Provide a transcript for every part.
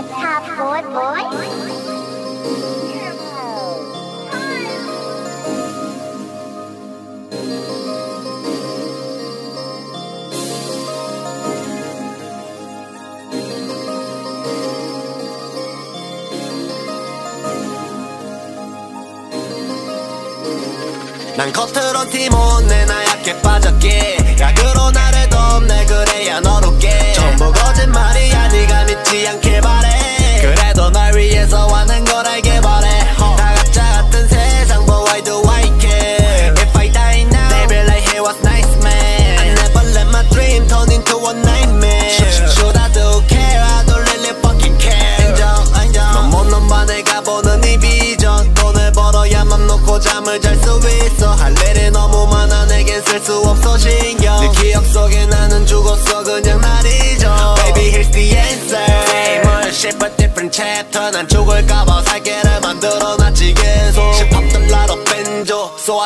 Let's have boy boy. 난 겉으로 티몬 내 나 약해 빠졌기에 약으로 나를 돕 걸 알게 바래 어. 다 가짜 같은 세상 but why do I care If I die now be like hey what's nice man I never let my dream turn into a nightmare Should I do care I don't really fucking care 인정 인정 넌못 넘봐 내가 보는 이 비전 돈을 벌어야만 놓고 잠을 잘 수 있어 할 일이 너무 많아 내겐 쓸 수 없어 신경 네 기억 속에 나는 죽었어 그냥 날 잊어 Baby here's the answer Same shit but different chapter 난 죽을까봐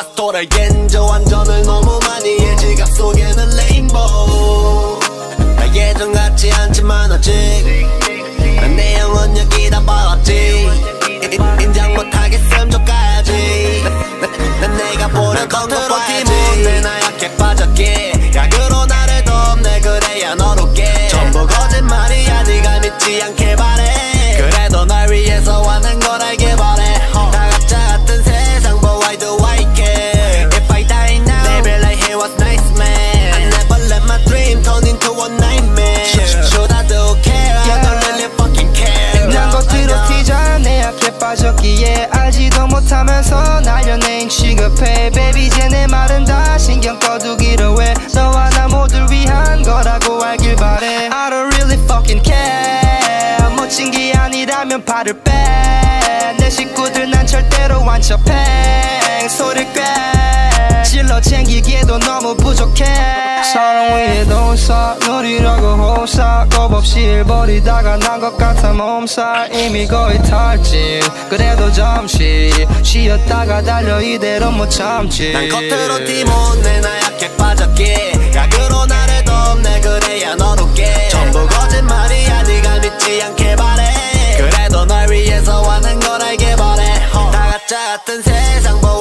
stole 겐조 완전을 너무 많이 해. 지갑 속에는 레인보우. 나 예전 같지 않지만 아직 빠졌기에 알지도 못하면서 날 연예인 취급해. Baby 이제 내 말은 다 신경 꺼두기로 해. 너와 나 모두를 위한 거라고 알길 바래. I don't really fucking care. 멋진 게 아니라면 발을 빼내 식구들 난 절대로 안 첩해. 소리를 꽤. 찔러 챙기기에도 너무 부족해. 사랑 위에 돈사 누리려고 호사 겁없이 일버리다가 난 것 같아 몸살 이미 거의 탈진 그래도 잠시 쉬었다가 달려 이대로 못 참지 난 겉으로 티몬내 나 약해 빠졌기에 약으로 나를 돕네 그래야 너로 깨 전부 거짓말이야 네가 믿지 않길 바래 그래도 날 위해서 하는 걸 알게 바래 어. 다 가짜 같은 세상 but